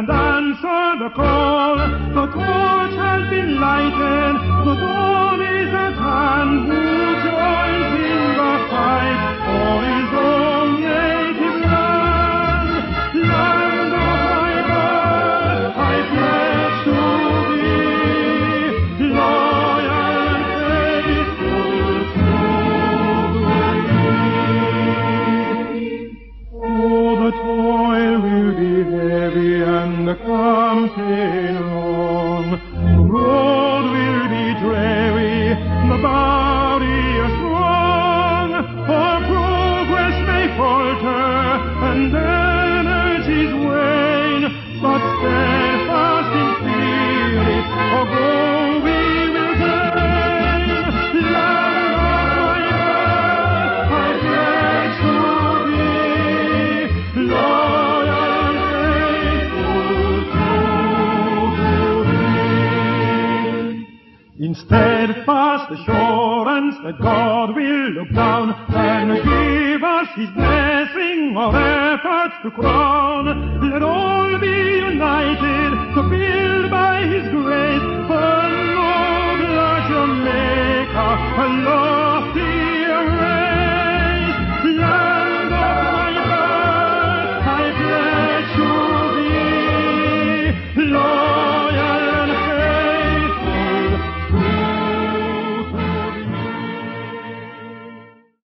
and answer the call. The torch has been lighted, the dawn and the campaign long. The road will be dreary, the barrier strong. For progress may falter and In steadfast assurance that God will look down and give us His blessing of efforts to crown, let all be united